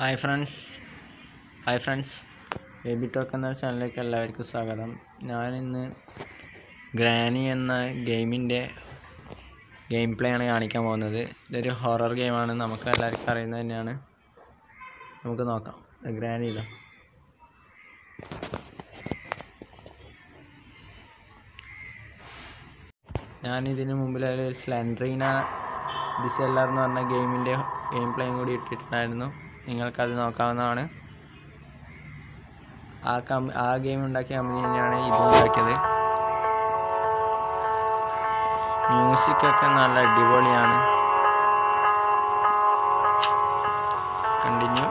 Hi friends. Hi friends. Baby Talk എന്ന ചാനലിലേക്ക് എല്ലാവർക്കും സ്വാഗതം. ഞാൻ ഇന്ന് ഗ്രാനി എന്ന ഗെയിമിന്റെ ഗെയിം പ്ലേ ആണ് കാണിക്കാൻ പോകുന്നത്. ഇതൊരു ഹൊറർ ഗെയിമാണ്. നമുക്ക് എല്ലാവർക്കും അറിയുന്നത് തന്നെയാണ്. നമുക്ക് നോക്കാം. ഗ്രാനി ഇതിന് മുമ്പിൽ ഒരു സ്ലെൻഡ്രീന ഡിസെല്ലർ എന്ന് പറഞ്ഞ ഗെയിമിന്റെ ഗെയിം പ്ലേയും കൂടി ഇട്ടിട്ടുണ്ടായിരുന്നു. നിങ്ങൾക്കത് നോക്കാവുന്നതാണ്. ആ കം ആ ഗെയിം ഉണ്ടാക്കിയ കമ്പനി തന്നെയാണ് ഇത് ഉണ്ടാക്കിയത്. മ്യൂസിക് ഒക്കെ നല്ല അടിപൊളിയാണ്. കണ്ടിന്യൂ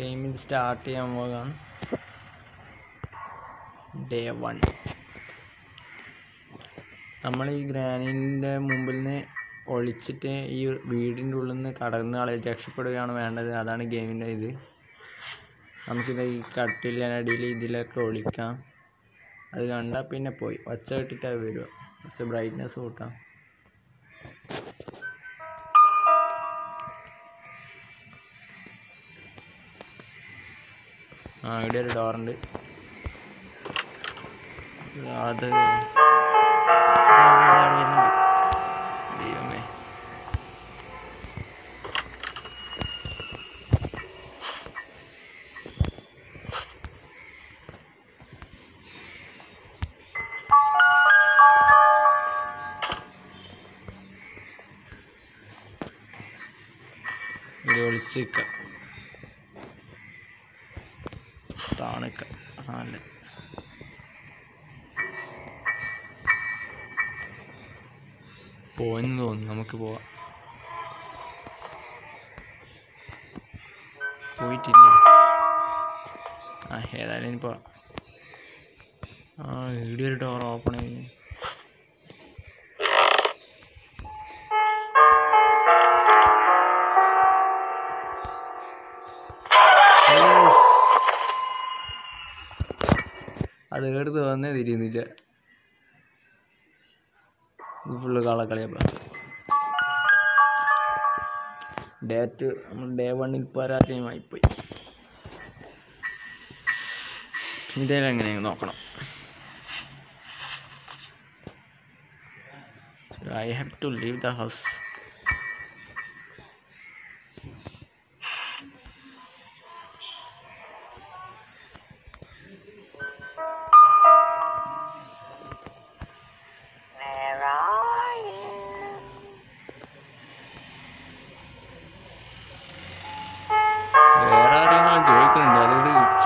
ഗെയിമിൽ സ്റ്റാർട്ട് ചെയ്യാൻ പോകാണ് ഡേ വൺ നമ്മൾ ഈ ഗ്രാനിന്റെ മുമ്പിൽ നിന്ന് ഒളിച്ചിട്ട് ഈ വീടിന്റെ ഉള്ളിൽ നിന്ന് കടന്ന് ആളെ രക്ഷപ്പെടുകയാണ് വേണ്ടത്. അതാണ് ഗെയിമിന്റെ ഇത്. നമുക്കിത് ഈ കട്ടിലടിയിൽ ഇതിലൊക്കെ ഒളിക്കാം. അത് കണ്ടാൽ പിന്നെ പോയി. ഒച്ച കെട്ടിട്ടാണ് വരിക. കുറച്ച് ബ്രൈറ്റ്നെസ് കൂട്ടാം. ആ ഇവിടെ ഒരു ഡോറുണ്ട് അത് ദൈവമേ. ഇവിടെ ഒളിച്ച് താണുക്ക നല്ല. പോയെന്ന് തോന്നുന്നു. നമുക്ക് പോവാം. പോയിട്ടില്ല. ആ ഏതായാലും ഇനി പോവാം. ആ വീഡിയോ ഒരു ഡോർ ഓപ്പൺ ചെയ്യും. അത് എടുത്ത് വന്നേ തിരിയുന്നില്ല. ഇത് ഫുള്ള് കളക്കളിയപ്പ ഡേറ്റ് നമ്മൾ ഡേ വണ്ണിൽ പരാജയമായിപ്പോയി. ഇതേലെങ്ങനെ നോക്കണം. I have to leave the house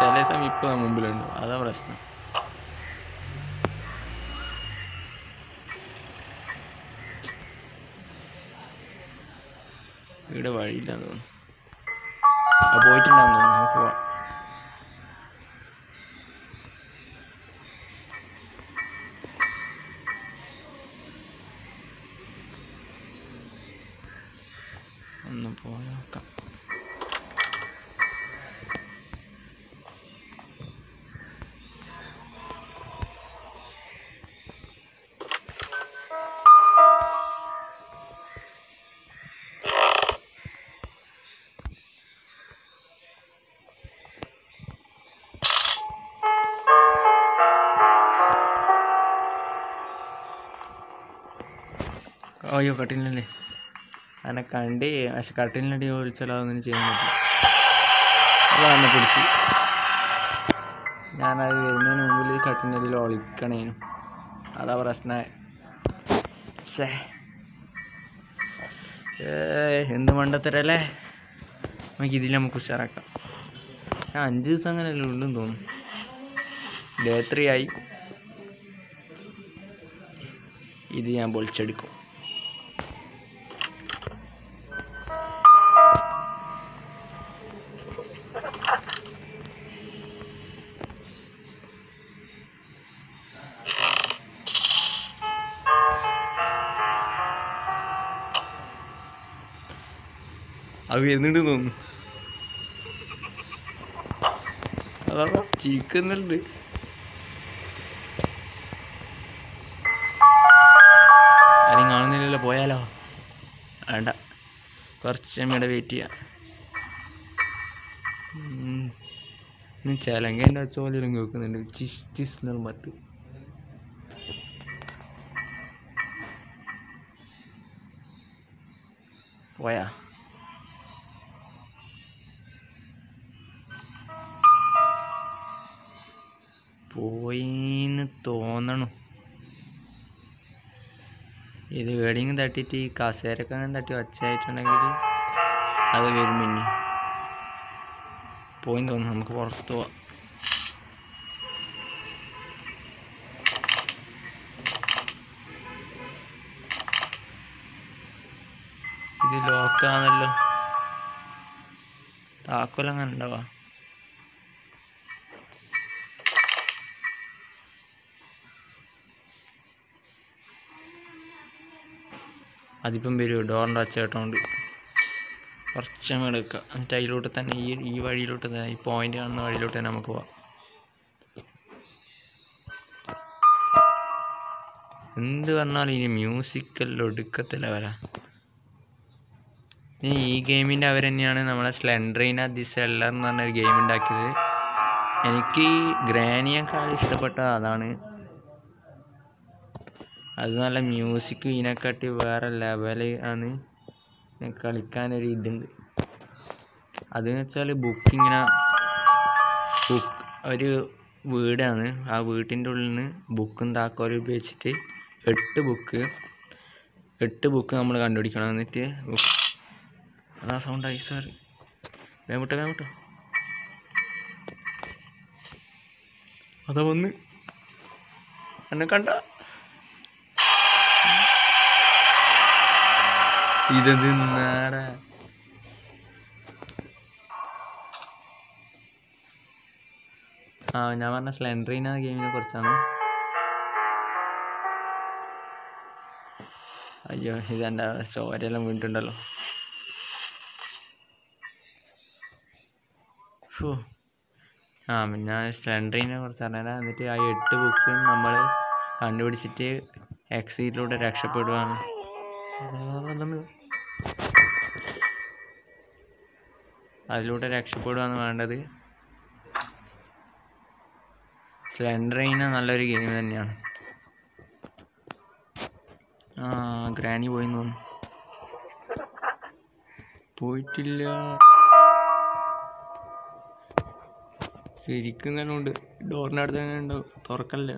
ചില സമയം ഇപ്പൊ മുമ്പിലുണ്ട്. അതാ പ്രശ്നം. ഇവിടെ വഴിയില്ല തോന്നുന്നു. ആ നമുക്ക് പോവാം. ഒന്ന് പോയി അയ്യോ കട്ടിലല്ലേ അതിനെ കണ്ട് പക്ഷെ കട്ടിലിനടി ഒഴിച്ചാൽ അതൊന്നും ചെയ്യാൻ പറ്റില്ല. അത് എന്നെ പിടിച്ച്. ഞാനത് വരുന്നതിന് മുമ്പിൽ കട്ടിലിനടിയിൽ ഒളിക്കണേനു അതാ പ്രശ്നമായി എന്ത് മണ്ടത്തരല്ലേ? നമുക്ക് ഇതിൽ നമുക്ക് ഉഷാറാക്കാം. ഞാൻ അഞ്ച് ദിവസം അങ്ങനെയല്ലേ ഉള്ളെന്ന് തോന്നുന്നു. ഡേ ത്രീ ആയി. ഇത് ഞാൻ പൊളിച്ചെടുക്കും. അത് വരുന്നുണ്ട് തോന്നുന്നു. അതാ ചീക്കുന്നുണ്ട് ആരും കാണുന്നില്ലല്ലോ പോയാലോ? വേണ്ട. കുറച്ച് സമയം വെയിറ്റ് ചെയ്യാം. ചിലങ്കേന്റെ ചോദ്യം കേൾക്കുന്നുണ്ട്. ചിസ് ചിസ് എന്നുള്ള മറ്റ്. പോയാ? പോയിന്ന് തോന്നണു. ഇത് എവിടെയെങ്കിലും തട്ടിയിട്ട് ഈ കസേരക്കങ്ങനെ തട്ടി ഒച്ചയായിട്ടുണ്ടെങ്കിൽ അത് വരും പിന്നെ. പോയി തോന്നുന്നു നമുക്ക് പുറത്ത് പോവാം. ഇത് ലോക്കാണല്ലോ താക്കോലങ്ങനെ ഉണ്ടാവാ? അതിപ്പം വരുമോ ഡോറിന്റെ ഒച്ച കേട്ടോണ്ട് കുറച്ച് നമ്മൾ എടുക്കുക. എന്നിട്ട് അതിലോട്ട് തന്നെ ഈ ഈ വഴിയിലോട്ട് തന്നെ ഈ പോയിന്റ് കാണുന്ന വഴിയിലോട്ട് തന്നെ നമുക്ക് പോവാം. എന്ത് പറഞ്ഞാലും ഇനി മ്യൂസിക്കൽ ഒടുക്കത്തില്ല വരാ. ഇനി ഈ ഗെയിമിന്റെ അവർ തന്നെയാണ് നമ്മളെ സ്ലെൻഡ്രീന ദി സെല്ലർ എന്ന് പറഞ്ഞൊരു ഗെയിം ഉണ്ടാക്കിയത്. എനിക്ക് ഗ്രാനിയേക്കാൾ ഇഷ്ടപ്പെട്ടത് അതാണ്. അത് നല്ല മ്യൂസിക് ഇതിനെക്കാട്ടി വേറെ ലെവൽ ആണ്. കളിക്കാനൊരു ഇതുണ്ട്. അതെന്ന് വെച്ചാൽ ബുക്ക് ഇങ്ങനെ ബുക്ക് ഒരു വീടാണ്. ആ വീട്ടിന്റെ ഉള്ളിൽ നിന്ന് ബുക്കും താക്കോലും ഉപയോഗിച്ചിട്ട് എട്ട് ബുക്ക് എട്ട് ബുക്ക് നമ്മൾ കണ്ടുപിടിക്കണം. എന്നിട്ട് അതാ സൗണ്ട് ആയി സോറി വേമിട്ടോ വേമിട്ടോ അതാ വന്ന്. എന്നെ കണ്ട. ഇതെന്ത് നാടാ ആ ഞാൻ പറഞ്ഞ സ്ലെൻഡറിന ഗെയിമിനെ കുറിച്ചാണ്. അയ്യോ ഇതെന്റെ സ്റ്റോറിയെല്ലാം വീണിട്ടുണ്ടല്ലോ. ആ ഞാൻ സ്ലെൻഡറിനെ കുറിച്ച് പറഞ്ഞുതരാം എന്നിട്ട് ആ എട്ട് ബുക്ക് നമ്മൾ കണ്ടുപിടിച്ചിട്ട് എക്സീറ്റിലൂടെ രക്ഷപ്പെടുവാണ്. അതിലൂടെ രക്ഷപ്പെടുകയാണ് വേണ്ടത്. സ്ലെൻഡറൈന നല്ലൊരു ഗെയിം തന്നെയാണ്. ആ ഗ്രാനി പോയി തോന്നുന്നു. പോയിട്ടില്ല. ശരിക്കും തന്നെ ഉണ്ട്. ഡോറിന്റെ അടുത്ത് തന്നെ ഉണ്ടാവും തുറക്കല്ലേ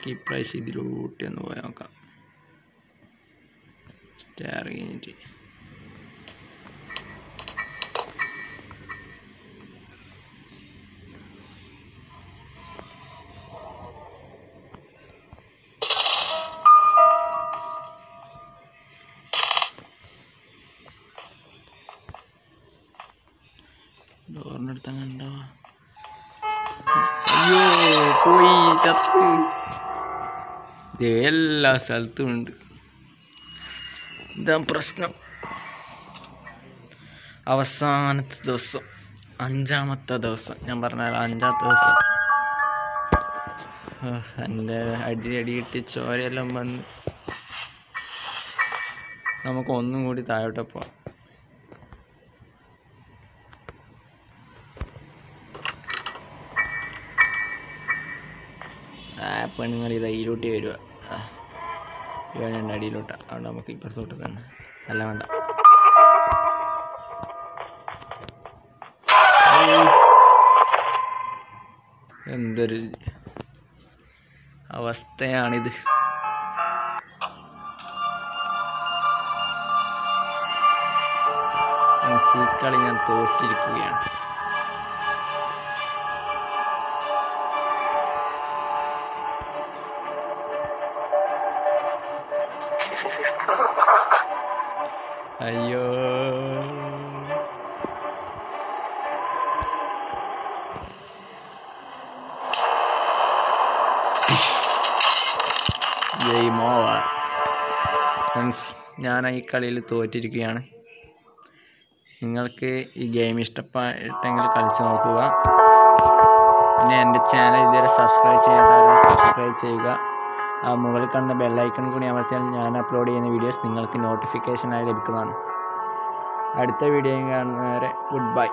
നമുക്ക് ഈ പ്രാവശ്യം ഇതിലൂട്ടി ഒന്ന് പോയി നോക്കാം. സ്റ്റാർ കഴിഞ്ഞിട്ട് ഡോറിന്റെ അടുത്ത് അങ്ങനെ ഉണ്ടാവാ. അയ്യോ പോയി ചത്ത്. ഇത് എല്ലാ സ്ഥലത്തും ഉണ്ട്. ഇതാ പ്രശ്നം. അവസാനത്തെ ദിവസം അഞ്ചാമത്തെ ദിവസം. ഞാൻ പറഞ്ഞാൽ അഞ്ചാമത്തെ ദിവസം. എന്റെ അടി അടി കിട്ടി ചോരയെല്ലാം വന്ന്. നമുക്ക് ഒന്നും കൂടി താഴോട്ട് പോവാം. ആ പെണ്ണുങ്ങൾ ഇത് ഇരുട്ടി വരിക വേണ്ട അടിയിലോട്ട്. അതുകൊണ്ട് നമുക്ക് ഇപ്പുറത്തോട്ട് തന്നെ അല്ല വേണ്ട എന്തൊരു അവസ്ഥയാണിത്. കളി ഞാൻ തോറ്റിരിക്കുകയാണ്. അയ്യോ. ഫ്രണ്ട്സ് ഞാൻ ഈ കളിയിൽ തോറ്റിരിക്കുകയാണ്. നിങ്ങൾക്ക് ഈ ഗെയിം ഇഷ്ടപ്പെട്ടെങ്കിൽ കളിച്ച് നോക്കുക. പിന്നെ എന്റെ ചാനൽ ഇതുവരെ സബ്സ്ക്രൈബ് ചെയ്യാത്തവരെ സബ്സ്ക്രൈബ് ചെയ്യുക. ആ മുകളിൽ കാണുന്ന ബെല്ലൈക്കൺ കൂടി അമർത്തിയാൽ ഞാൻ അപ്ലോഡ് ചെയ്യുന്ന വീഡിയോസ് നിങ്ങൾക്ക് നോട്ടിഫിക്കേഷനായി ലഭിക്കുന്നതാണ്. അടുത്ത വീഡിയോയും കാണുന്നവരെ ഗുഡ് ബൈ